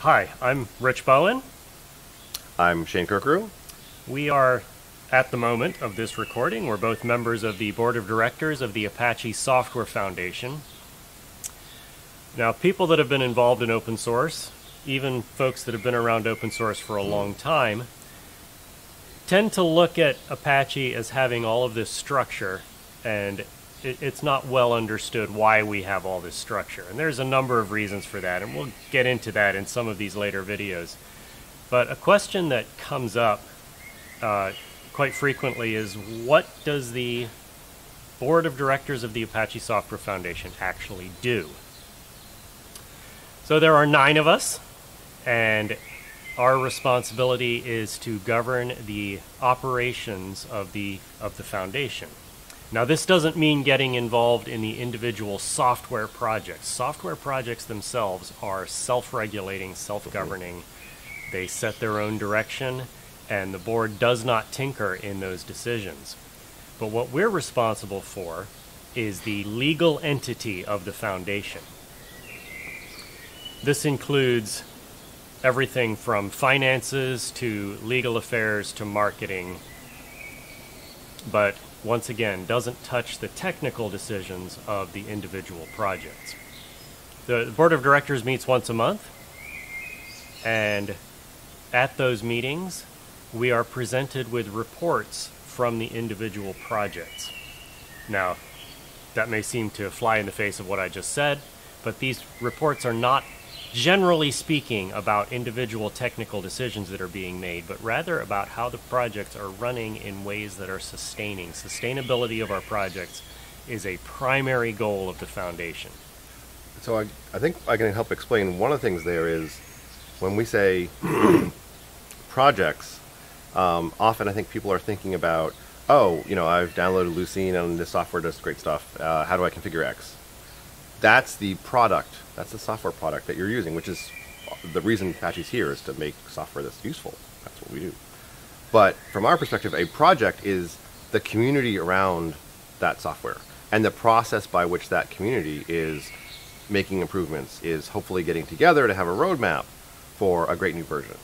Hi, I'm Rich Bowen. I'm Shane Curcuru. We are, at the moment of this recording, we're both members of the board of directors of the Apache Software Foundation. Now, people that have been involved in open source, even folks that have been around open source for a long time, tend to look at Apache as having all of this structure, and it, it's not well understood why we have all this structure. And there's a number of reasons for that, and we'll get into that in some of these later videos. But a question that comes up uh, quite frequently is what does the board of directors of the Apache Software Foundation actually do? So there are nine of us, and our responsibility is to govern the operations of the of the foundation. Now, this doesn't mean getting involved in the individual software projects. Software projects themselves are self-regulating, self-governing. They set their own direction, and the board does not tinker in those decisions. But what we're responsible for is the legal entity of the foundation. This includes everything from finances to legal affairs to marketing, but once again, doesn't touch the technical decisions of the individual projects. The board of directors meets once a month, and at those meetings, we are presented with reports from the individual projects. Now, that may seem to fly in the face of what I just said, but these reports are not generally speaking, about individual technical decisions that are being made, but rather about how the projects are running in ways that are sustaining. Sustainability of our projects is a primary goal of the foundation. So I, I think I can help explain one of the things there is when we say projects, um, often I think people are thinking about, oh, you know, I've downloaded Lucene and this software does great stuff. Uh, how do I configure X? That's the product that's the software product that you're using, which is the reason Apache's here is to make software that's useful. That's what we do. But from our perspective, a project is the community around that software. And the process by which that community is making improvements is hopefully getting together to have a roadmap for a great new version.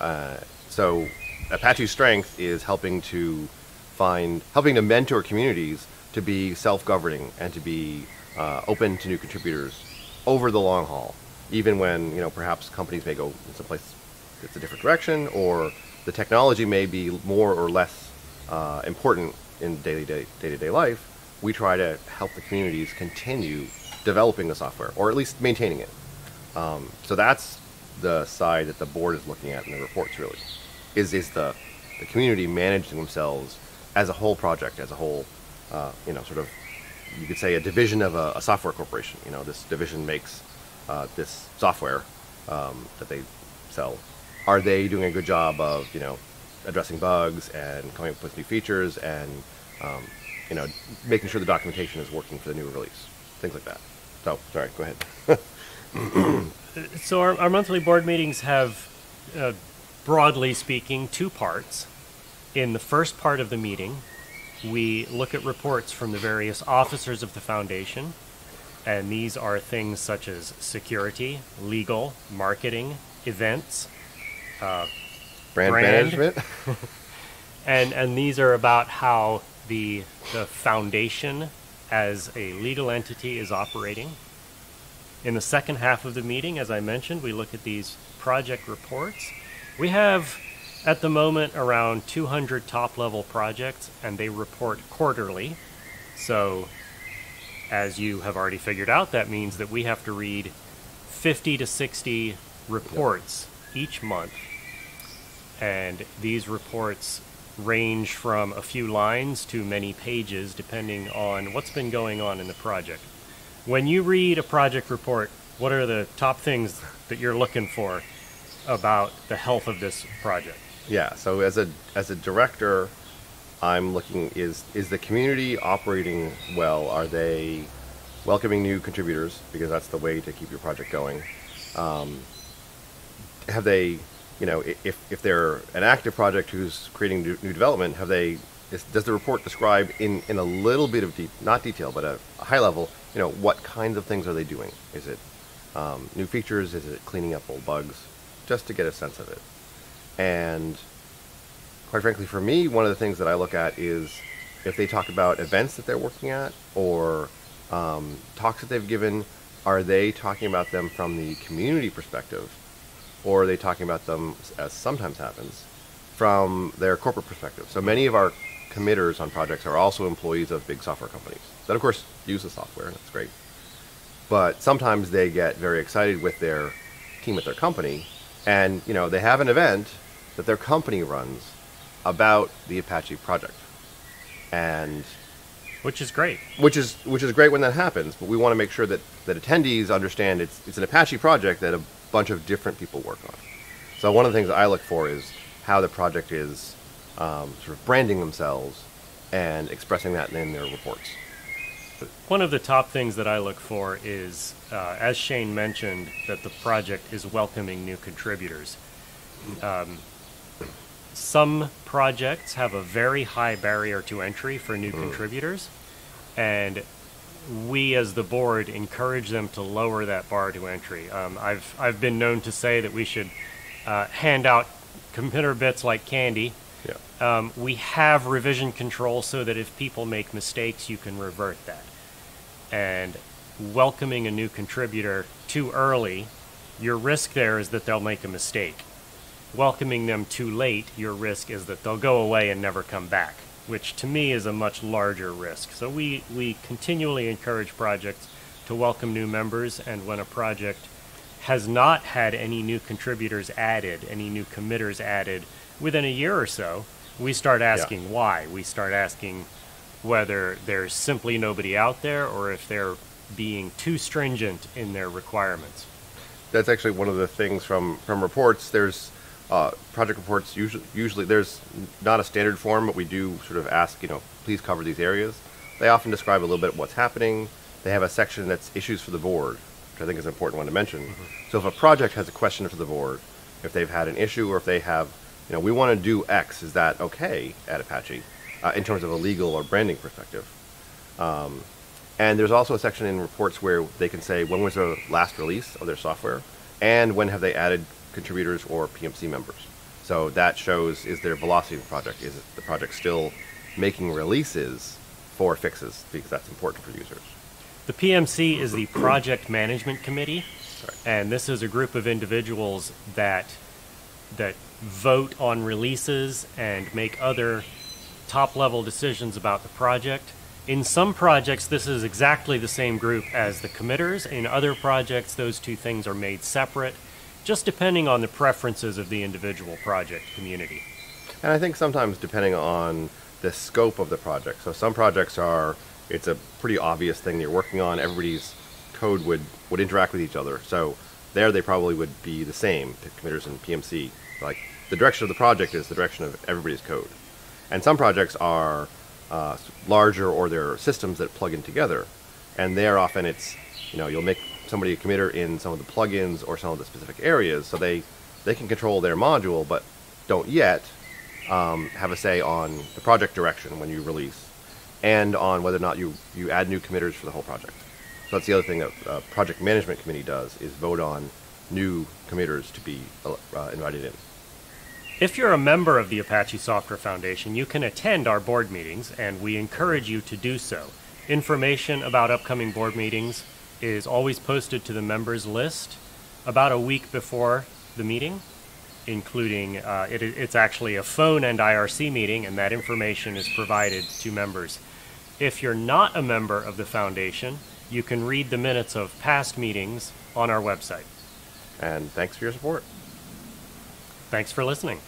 Uh, so Apache's strength is helping to find, helping to mentor communities to be self-governing and to be uh, open to new contributors over the long haul, even when you know perhaps companies may go in some place that's a different direction, or the technology may be more or less uh, important in daily day to day life. We try to help the communities continue developing the software, or at least maintaining it. Um, so that's the side that the board is looking at in the reports. Really, is is the the community managing themselves as a whole project, as a whole, uh, you know, sort of you could say a division of a, a software corporation. You know, this division makes uh, this software um, that they sell. Are they doing a good job of you know addressing bugs and coming up with new features and um, you know making sure the documentation is working for the new release, things like that. So sorry, go ahead. so our, our, monthly board meetings have, uh, broadly speaking, two parts. In the first part of the meeting, we look at reports from the various officers of the foundation, and these are things such as security, legal, marketing, events, uh, brand, brand management, and and these are about how the the foundation as a legal entity is operating. In the second half of the meeting, as I mentioned, we look at these project reports. We have at the moment around 200 top level projects and they report quarterly. So, as you have already figured out, that means that we have to read 50 to 60 reports each month. And these reports range from a few lines to many pages depending on what's been going on in the project. When you read a project report, what are the top things that you're looking for about the health of this project? Yeah. So as a as a director, I'm looking is is the community operating well? Are they welcoming new contributors because that's the way to keep your project going? Um, have they, you know, if if they're an active project who's creating new, new development, have they? Is, does the report describe in, in a little bit of deep, not detail, but a, a high level, you know, what kinds of things are they doing? Is it um, new features? Is it cleaning up old bugs? Just to get a sense of it. And quite frankly, for me, one of the things that I look at is if they talk about events that they're working at or um, talks that they've given, are they talking about them from the community perspective, or are they talking about them, as sometimes happens, from their corporate perspective? So many of our committers on projects are also employees of big software companies that, of course, use the software, and that's great. But sometimes they get very excited with their team at their company, and you know they have an event that their company runs about the Apache project, and which is great. Which is which is great when that happens, but we want to make sure that, that attendees understand it's it's an Apache project that a bunch of different people work on. So one of the things I look for is how the project is um, sort of branding themselves and expressing that in their reports. One of the top things that I look for is, uh, as Shane mentioned, that the project is welcoming new contributors. Um, some projects have a very high barrier to entry for new mm. contributors, and we as the board encourage them to lower that bar to entry. Um, I've I've been known to say that we should uh, hand out committer bits like candy. Um, we have revision control so that if people make mistakes, you can revert that. And welcoming a new contributor too early, your risk there is that they'll make a mistake welcoming them too late, your risk is that they'll go away and never come back, which to me is a much larger risk. So we, we continually encourage projects to welcome new members, and when a project has not had any new contributors added, any new committers added within a year or so, we start asking yeah. why. We start asking whether there's simply nobody out there or if they're being too stringent in their requirements. That's actually one of the things from, from reports. There's uh, project reports usually usually there's not a standard form, but we do sort of ask you know please cover these areas. They often describe a little bit of what's happening. They have a section that's issues for the board, which I think is an important one to mention. Mm-hmm. So if a project has a question for the board, if they've had an issue or if they have you know we want to do X, is that okay at Apache uh, in terms of a legal or branding perspective? Um, and there's also a section in reports where they can say when was the last release of their software and when have they added contributors or PMC members. So that shows is there velocity of the project? Is the project still making releases for fixes because that's important for users? The PMC is the Project Management Committee, and this is a group of individuals that that vote on releases and make other top level decisions about the project. In some projects, this is exactly the same group as the committers. In other projects, those two things are made separate just depending on the preferences of the individual project community. And I think sometimes depending on the scope of the project. So some projects are it's a pretty obvious thing you're working on. Everybody's code would would interact with each other. So there they probably would be the same, the committers and PMC. Like the direction of the project is the direction of everybody's code. And some projects are uh, larger or they're systems that plug in together. And there often it's, you know, you'll make somebody a committer in some of the plugins or some of the specific areas, so they they can control their module, but don't yet um, have a say on the project direction when you release, and on whether or not you you add new committers for the whole project. So that's the other thing that uh, project management committee does is vote on new committers to be uh, invited in. If you're a member of the Apache Software Foundation, you can attend our board meetings, and we encourage you to do so. Information about upcoming board meetings is always posted to the members list about a week before the meeting, including uh, it, it's actually a phone and IRC meeting, and that information is provided to members. If you're not a member of the foundation, you can read the minutes of past meetings on our website. And thanks for your support. Thanks for listening.